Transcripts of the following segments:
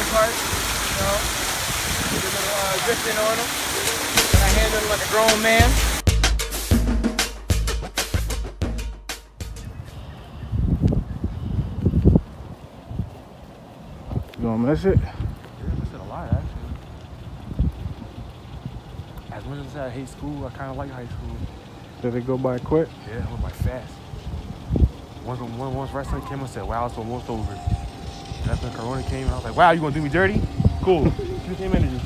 go karts, you know, did a little uh, drifting on them. And I handled it like a grown man. You gonna miss it? Yeah, I said a lot actually. As much as I hate school, I kind of like high school. Did it go by quick? Yeah, I went by fast. Once, once, once wrestling came, I said, wow, it's almost over. When Corona came, I was like, wow, you gonna do me dirty? Cool. Same energy.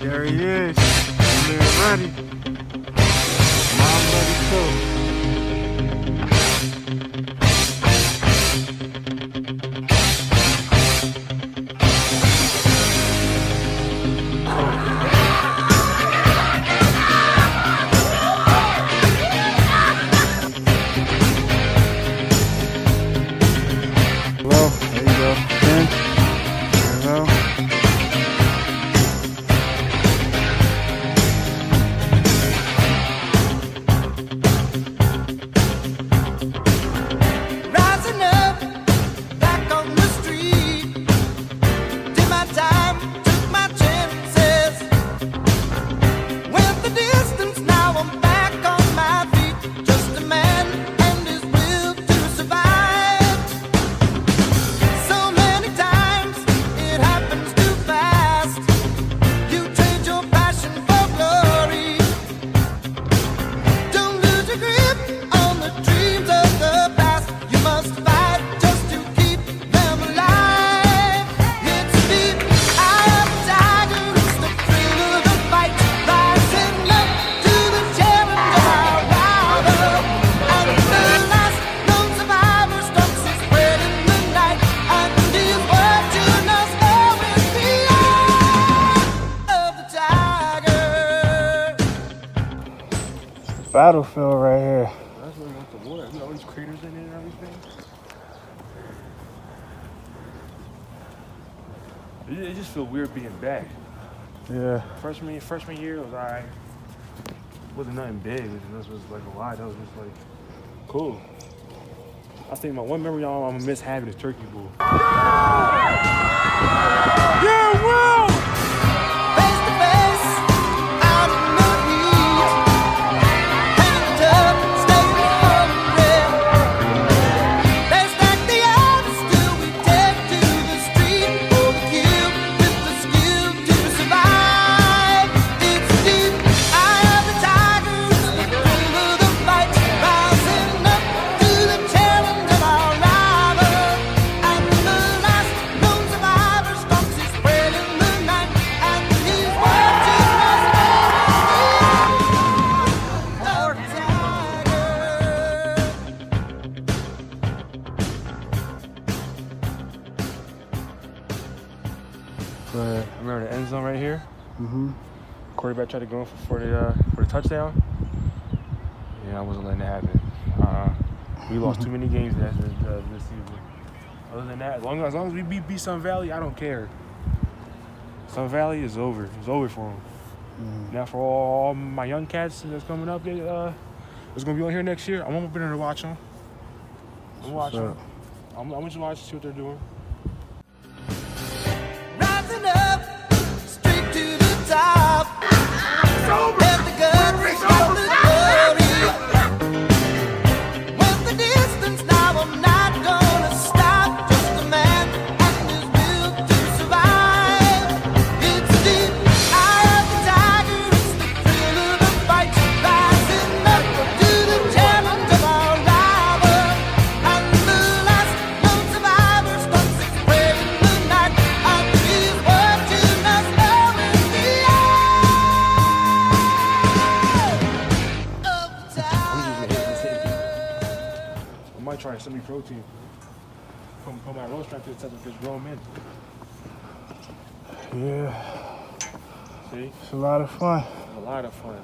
There he, is. Ready. Battlefield right here. That's where we went to war. We all these craters in it and everything. It, it just feel weird being back. Yeah. Freshman freshman year was alright. Wasn't nothing big. It was just like a lot. That was just like cool. I think my one memory all I'm gonna miss having is Turkey Bowl. But, Remember the end zone right here? mm-hmm. Quarterback tried to go in for, for the uh, for the touchdown. Yeah, I wasn't letting it happen. Uh, we lost too many games this, uh, this season. Other than that, as long as, as long as we beat, beat Sun Valley, I don't care. Sun Valley is over. It's over for them. Now for all my young cats that's coming up, they, uh, that's gonna be on here next year. I'm gonna be there to watch them. I'm watching. Sure. I'm, I'm gonna watch see what they're doing. Might try semi protein. Put, put my roast strength to the test with this grown men. Yeah, See? it's a lot of fun. a lot of fun.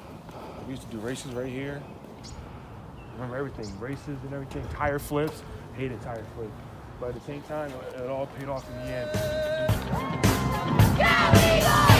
We used to do races right here. Remember everything, races and everything, tire flips. Hated tire flips, but at the same time, it, it all paid off in the end. The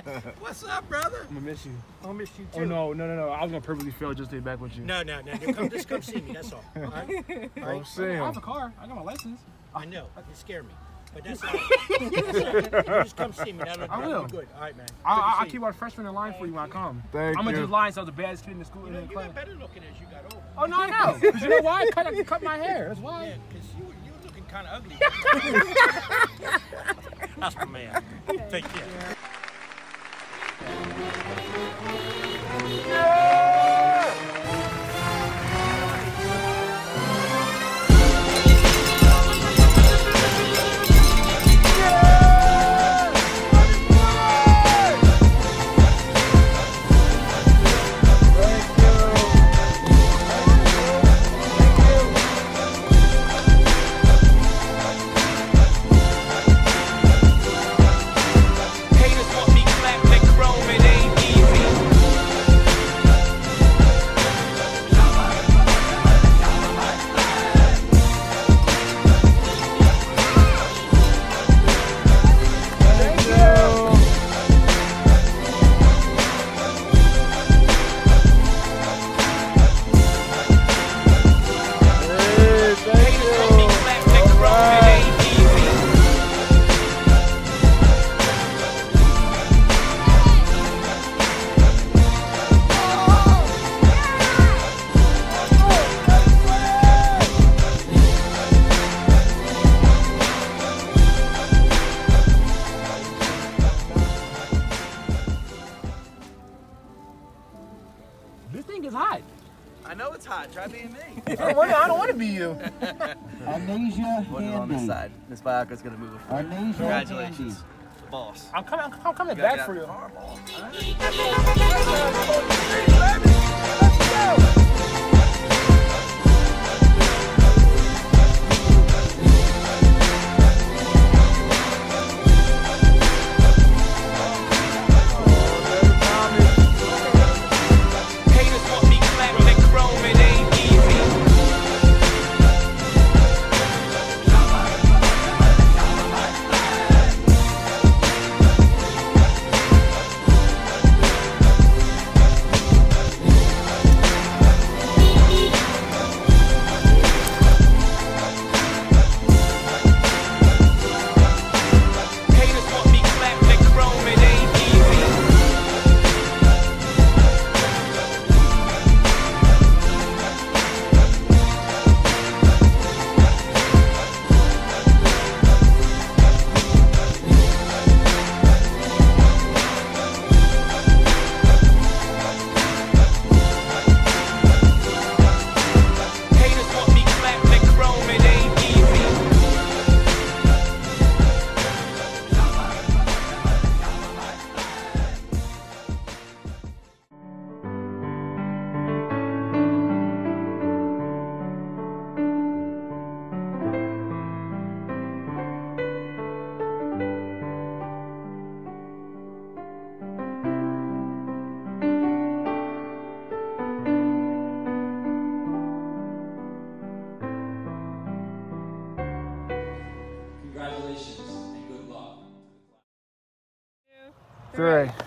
What's up, brother? I'm gonna miss you. I'll miss you oh, too. Oh no, no, no, no! I was gonna perfectly fail just to be back with you. No, no, no. Just come, just come see me. That's all. All right? All I'm oh, saying. I have a car. I got my license. I know. You scare me. But that's all right. That's all right. Just come see me. That'll, I that'll good. All right, man. I, Good to I, I see keep you. our freshman in line for you when I come. Thank you. I'm gonna you. just lie and I was the baddest kid in the school. You In know, the you got better looking as you got older. Oh no, I know. 'Cause you know why? I cut, I cut my hair. That's why. Yeah, because you, were- you were looking kind of ugly. That's my man. Take care. Haters this Handy. side. Miss Biaka's gonna move it for you. Congratulations, Handy. boss. I'm coming. I'm coming You gotta back get for out you. the That's